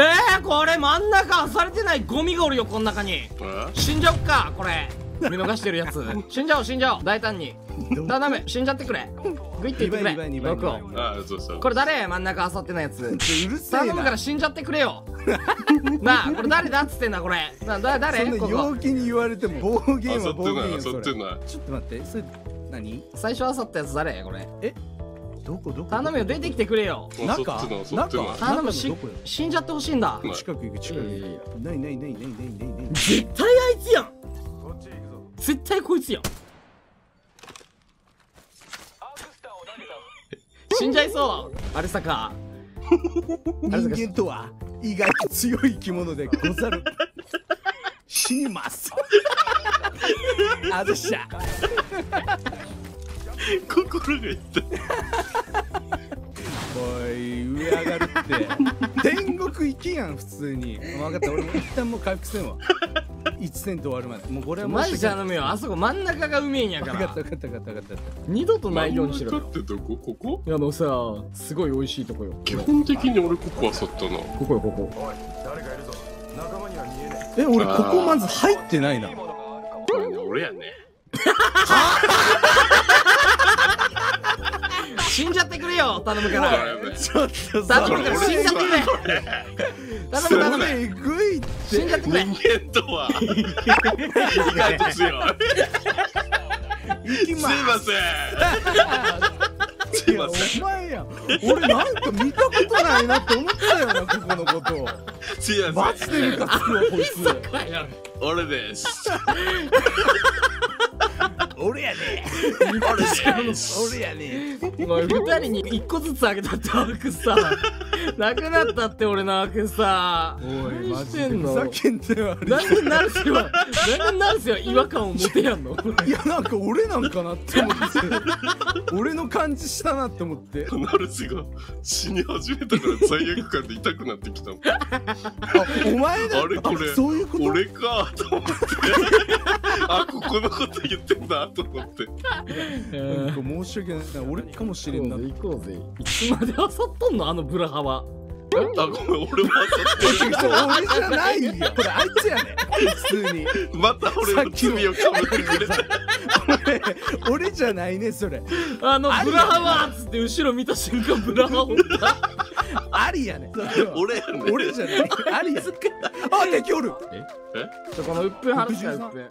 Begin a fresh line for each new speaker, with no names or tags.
えー、これ真ん中されてないゴミがおるよこの中に。
え？
死んじゃおっかこれ。見逃してるやつ。死んじゃおう死んじゃおう。大胆に。頼む死んじゃってくれ。グイって言ってくれ。
二番二番二
毒
番
を
あそうそう。
これ誰真ん中あさってないやつ。
うるせえ
頼むから
な
死んじゃってくれよ。なあこれ誰だっつってんだこれ。なあだ誰？
そんな
ここ
陽気に言われても暴言は暴言
ってない
よそれ。ちょ
そっ
と待ってそれ何？
最初あさったやつ誰？これ
どこどこ
頼むよ出てきてくれよ。
あそっちなそっちな
中？
頼むし死んじゃってほしいんだ。
はい。
近く行く近く行く。ないないないないないないない。
絶対あいつやん。絶対こいつやん。死んじゃいそう。あれさか
人間とは意外と強い生き物でござる。死にます。あずっしゃ
心が痛い。
おい上上がるって。天国行きやん普通に。分かった。俺も一旦もう回復せんわ。1セント終わるまで。もうこれは
マジ
じゃ
頼むよ。あそこ真ん中がうめえんやか
分かった
ら
分かった分かった分かった。
二度とないようにしろ
真ん
よ
中ってどここ？こ
いやあのさすごい美味しいとこよ。
基本的に俺ここあさったな
ここよここ。
え俺ここまず入ってないな。
俺やね
よ頼むから。
ちょっとさ
頼むから死んじゃってくれ。頼む頼む
えぐいって
死んじゃってくれ
人間とは。意外と強い。
行き
すい
ま
せん。すいません。
お前やん俺なんか見たことないなって思ったよなここのこと。
すいま
バ
せん。
ツでるかつくわこいつ。
俺です。
俺やね
俺です
俺やね
お前2人に1個ずつあげたってアークさ なくなったって俺のアークさ。
おい
何
マジで。
してんの
ふざけんなよあれ。
なんでナルセはなんでナルセは違和感を持てやんの？
いやなんか俺なんかなって思って。俺の感じしたなって思って。
ナルセが死に始めたから罪悪感で痛くなってきたもん。
あお前だ
あれこれ
あそういうこと？
俺かと思って。あここのこと言ってんだと思って。
なんか申し訳ない。俺かもしれんな
行こうぜいつまであさっとんの？あのブラハは
あごめん俺もあさ
そう俺じゃないよ。これあいつやね普通に
また俺の罪をかぶってくれた
俺俺じゃないねそれ。
あのブラハはっつって後ろ見た瞬間ブラハおった
ありやね。
俺やね
俺じゃない。ありや あ敵おる。
ちょこのうっぷん話したうっぷん